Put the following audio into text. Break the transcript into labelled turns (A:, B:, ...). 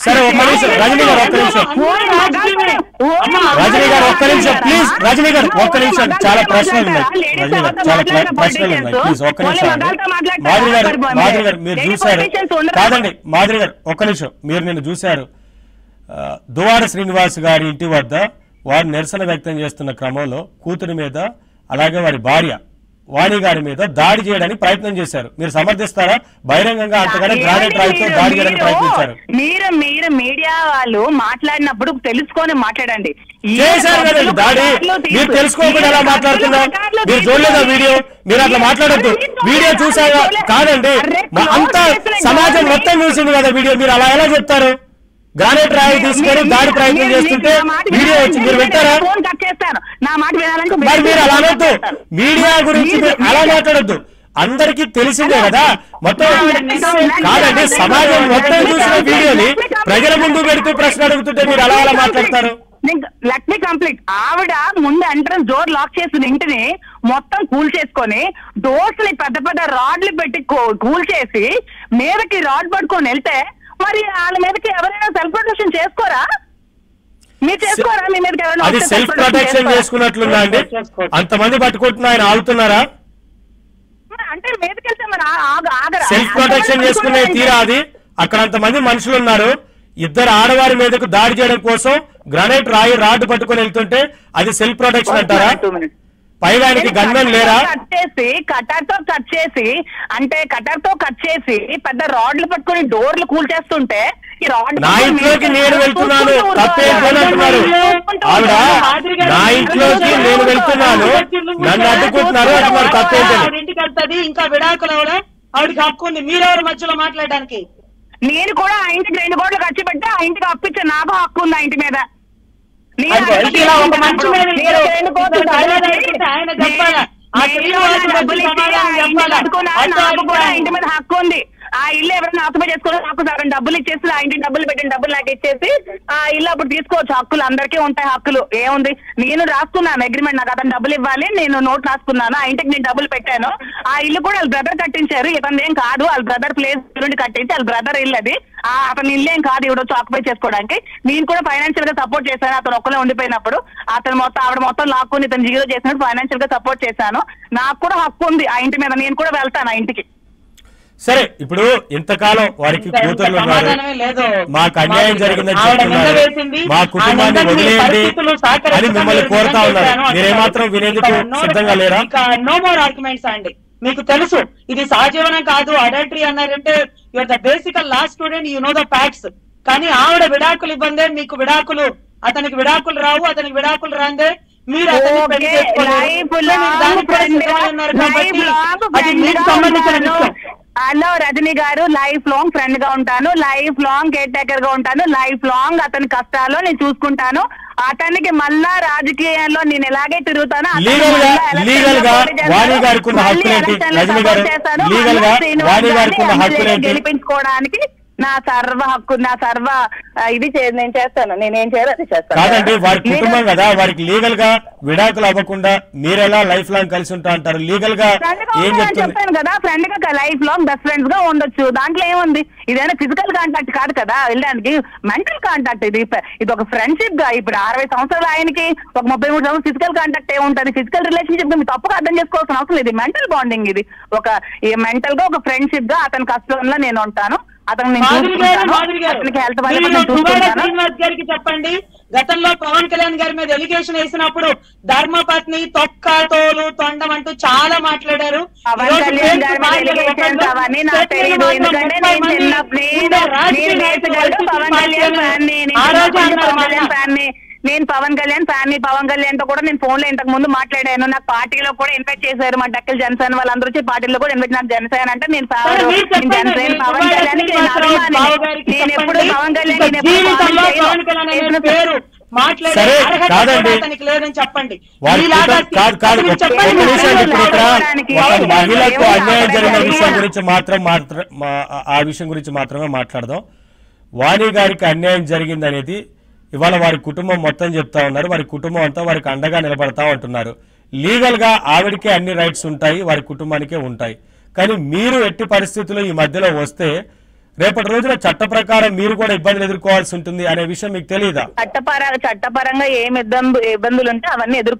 A: సరే ఒక్క నిమిషం రజనీ గారు ఒక్క నిమిషం రజనీ గారు ఒక్క నిమిషం ప్లీజ్ రజనీ గారు ఒక్క నిమిషం చాలా ప్రశ్నలు ఉన్నాయి రజనీ గారు చాలా ప్ర- ప్రశ్నలు ఉన్నాయి ప్లీజ్ ఒక్క నిమిషం మాధురి గారు మాధురి గారు మీరు చూశారు కాదండి మాధురి గారు ఒక్క నిమిషం మీరు నిన్ను చూశారు ఆ, దువాడ శ్రీనివాస్ గారి ఇంటి వద్ద వారు నిరసన వ్యక్తం చేస్తున్న క్రమంలో కూతురి మీద అలాగే వారి భార్య వాణి గారి మీద దాడి చేయడానికి ప్రయత్నం చేశారు. మీరు సమర్థిస్తారా? బహిరంగంగా అంతగానే గ్రానైట్ రాయితో దాడి చేయడానికి ప్రయత్నించారు.
B: మీరు మీరు మీడియా వాళ్ళు మాట్లాడినప్పుడు తెలుసుకొని మాట్లాడండి.
A: చేశారు కదండి దాడి. మీరు తెలుసుకోకుండా ఎలా
B: కార్లు
A: మీరు చూడలేదా వీడియో? మీరు అట్లా మాట్లాడద్దు. వీడియో? చూసాగా కాదండి. అంతా సమాజం మొత్తం చూసింది కదా వీడియో. మీరు అలా ఎలా చెప్తారు? గ్రానైట్ రాయి తీసుకొని దాడి ప్రయత్నం చేస్తుంటే
B: వినాలంటే
A: వచ్చి మీరు వింటారా? మరి మీరు అలా అనొద్దు. మీడియా గురించి అలా మాట్లాడొద్దు. అందరికీ తెలిసిందే కదా మొత్తం కాదండి సమాజం మొత్తం చూసిన వీడియోని ప్రజల ముందు పెడుతూ ప్రశ్న అడుగుతుంటే మీరు అలా అలా మాట్లాడతారు?
B: లెట్ మీ కంప్లీట్ ఆవిడ ముందు ఎంట్రన్స్ డోర్ లాక్ చేసిన ఇంటిని మొత్తం కూల్ చేసుకొని డోర్స్ని పెద్ద పెద్ద రాడ్లు పెట్టి కూల్ చేసి మీదకి రాడ్ పట్టుకొని వెళ్తే మరి వాళ్ళ మీదకి ఎవరైనా సెల్ఫ్ ప్రొటెక్షన్ చేసుకోరా? మీరు చేసుకోరా మీ మీదకి ఎవరైనా
A: అది
B: వస్తే
A: సెల్ఫ్ ప్రొటెక్షన్? చేసుకున్నట్లుందా అండి? అంతమంది పట్టుకుంటున్నా ఆయన ఆగుతున్నారా?
B: అంటే మీదకి వెళ్తే మరి ఆ- ఆగ- ఆగరా?
A: సెల్ఫ్ ప్రొటెక్షన్ చేసుకునే తీరా అది? అక్కడ అంతమంది మనుషులు ఉన్నారు ఇద్దరు ఆడవారి మీదకు దాడి చేయడం కోసం గ్రనైట్ రాయి రాడ్డు పట్టుకొని వెళ్తుంటే అది సెల్ఫ్ ప్రొటెక్షన్ అంటారా?
B: Two minutes.
A: పైగా ఆయనకి గన్మెన్ లేరా?
B: కట్ చేసి కటర్తో కట్ చేసి అంటే కటర్తో కట్ చేసి పెద్ద రాడ్లు పట్టుకొని డోర్లు కూల్ చేస్తుంటే ఈ రాడ్
A: నా ఇంట్లోకి నేను వెళ్తున్నాను. తప్పేంటని అంటున్నారు? ఆవిడ నా ఇంట్లోకి నేను వెళ్తున్నాను. నన్ను అడ్డుకుంటున్నారు అంటున్నారు తప్పేంటని
C: ఇంటికి వెళ్తుంది ఇంకా విడాకులు ఆవిడ ఆవిడకి హక్కు ఉంది. మీరెవరు మధ్యలో మాట్లాడడానికి?
B: నేను కూడా ఆ ఇంటికి రెండు కోట్లు ఖర్చు పెట్టి ఆ ఇంటికి అప్పించే నాకు హక్కు ఉంది ఆ ఇంటి మీద.
C: ఆయన చెప్పాలా? ఆ
B: డబ్బులు ఇచ్చి ఆ
C: అడిగాను.
B: ఇంటి మీద హక్కు ఉంది ఆ ఇల్లు ఎవరైనా ఆత్మ చేసుకుని నాకు సగం డబ్బులు ఇచ్చేసి ఆ ఇంటికి డబ్బులు పెట్టిన డబ్బులు నాకు ఇచ్చేసి ఆ ఇల్లు అప్పుడు తీసుకోవచ్చు. హక్కులు అందరికీ ఉంటాయి హక్కులు. ఏముంది? నేను రాసుకున్నాను అగ్రిమెంట్ నాకు అతను డబ్బులు ఇవ్వాలి. నేను నోట్ రాసుకున్నాను. ఆ ఇంటికి నేను డబ్బులు పెట్టాను. ఆ ఇల్లు కూడా వాళ్ళ బ్రదర్ కట్టించారు. ఇతను ఏం కాదు. వాళ్ళ బ్రదర్ ప్లేస్ నుండి కట్టించి వాళ్ళ బ్రదర్ ఇల్లు అది. ఆ అతని ఇల్లు ఏం కాదు. ఇవిడొచ్చి ఆక్యుపై చేసుకోవడానికి. నేను కూడా ఫైనాన్షియల్గా సపోర్ట్ చేశాను. అతను ఒక్కలే ఉండిపోయినప్పుడు అతను మొత్తం ఆవిడ మొత్తం లాక్కుని ఇతను జీరో చేసినప్పుడు ఫైనాన్షియల్గా సపోర్ట్ చేశాను. నాకు కూడా హక్కు ఉంది ఆ ఇంటి మీద. నేను కూడా వెళ్తాను ఆ ఇంటికి.
A: సరే ఇప్పుడు ఇంతకాలం వారికి
C: లేదు.
A: మాకు అన్యాయం జరిగిందని
C: ఆవిడ
A: చెప్తున్నారు. మా కుటుంబాన్ని వదిలేయండి అని మిమ్మల్ని. కోరుతా ఉన్నారు. మీరేమాత్రం వినేందుకు సిద్ధంగా లేరా
C: నో మోర్ ఆర్గ్యుమెంట్స్ అండి మీకు తెలుసు ఇది సహజీవనం కాదు అడల్టరీ అన్నారంటే your the basically last student you know the facts కానీ ఆవిడ విడాకులు ఇబ్బందే మీకు విడాకులు అతనికి విడాకులు రావు అతనికి విడాకులు రాందే మీరు అతన్ని
B: పెళ్ళి
C: దానికి ఉన్నారు కాబట్టి అది మీకు సంబంధించిన. విషయం
B: హలో రజనీ గారు లైఫ్ లాంగ్ ఫ్రెండ్గా ఉంటాను. లైఫ్ లాంగ్ కేర్ టేకర్గా ఉంటాను. లైఫ్ లాంగ్ అతని కష్టాల్లో నేను చూసుకుంటాను. అతనికి మళ్ళా రాజకీయాల్లో నేను ఎలాగే తిరుగుతాను గెలిపించుకోవడానికి నా సర్వ హక్కు నా సర్వ ఇది నేను చేస్తాను. నేను ఏం చేయాలో అది చేస్తాను.
A: కాదండి వారి కుటుంబం కదా వారికి లీగల్గా విడాకులు అవ్వకుండా మీరెలా లైఫ్ లాంగ్ కలిసి ఉంటా అంటారు?
B: లీగల్గా
A: ఏం
B: చెప్పాను కదా ఫ్రెండ్గా లైఫ్ లాంగ్ బెస్ట్ ఫ్రెండ్స్గా ఉండొచ్చు. దాంట్లో ఏముంది? ఇదైనా ఫిజికల్ కాంటాక్ట్ కాదు కదా వెళ్ళడానికి. మెంటల్ కాంటాక్ట్ ఇది. ఇది ఒక ఫ్రెండ్షిప్గా ఇప్పుడు అరవై సంవత్సరాలు ఆయనకి ఒక ముప్పై మూడు సంవత్సరాలు ఫిజికల్ కాంటాక్ట్ ఏముంటది? ఫిజికల్ రిలేషన్షిప్ మీరు తప్పుగా అర్థం చేసుకోవాల్సిన అవసరం లేదు. మెంటల్ బాండింగ్ ఇది. ఒక మెంటల్గా ఒక ఫ్రెండ్షిప్గా అతని కష్టంలో నేను ఉంటాను.
C: గారికి చెప్పండి. గతంలో పవన్ కళ్యాణ్ గారి మీద ఎలిగేషన్ వేసినప్పుడు ధర్మపత్ని తొక్క తోలు తొండం అంటూ చాలా మాట్లాడారు. ఆ రోజు
B: నేను పవన్ కళ్యాణ్ ఫ్యాన్ని పవన్ కళ్యాణ్తో కూడా నేను ఫోన్లో ఇంతకు ముందు మాట్లాడాను. నాకు పార్టీలో కూడా ఇన్వైట్ చేశారు మా డక్కల్ జనసేన వాళ్ళందరూ వచ్చి పార్టీలో కూడా ఇన్వైట్ నాకు జనసేన అంటే నేను. జనసేన పవన్ కళ్యాణ్ నేను ఎప్పుడు
C: చెప్పండి.
B: పవన్ కళ్యాణ్ నేను
A: సరే, కాదండి.
C: చెప్పండి.
A: మహిళకు అన్యాయం జరిగిన విషయం గురించి మాత్రం ఆ విషయం గురించి మాత్రమే మాట్లాడదాం. వాణి గారికి అన్యాయం జరిగింది అనేది ఇవాళ వారి కుటుంబం మొత్తం చెప్తా ఉన్నారు. వారి కుటుంబం అంతా వారికి అండగా నిలబడతా ఉంటున్నారు. లీగల్గా ఆవిడకే అన్ని రైట్స్ ఉంటాయి వారి కుటుంబానికే ఉంటాయి. కానీ మీరు ఎట్టి పరిస్థితుల్లో ఈ మధ్యలో వస్తే రేపటి రోజున చట్ట ప్రకారం మీరు కూడా ఇబ్బందులు ఎదుర్కోవాల్సి ఉంటుంది అనే విషయం మీకు తెలియదా
B: చట్టపర చట్టపరంగా ఏమి ఇబ్బంది ఇబ్బందులు ఉంటే అవన్నీ ఎదుర్కో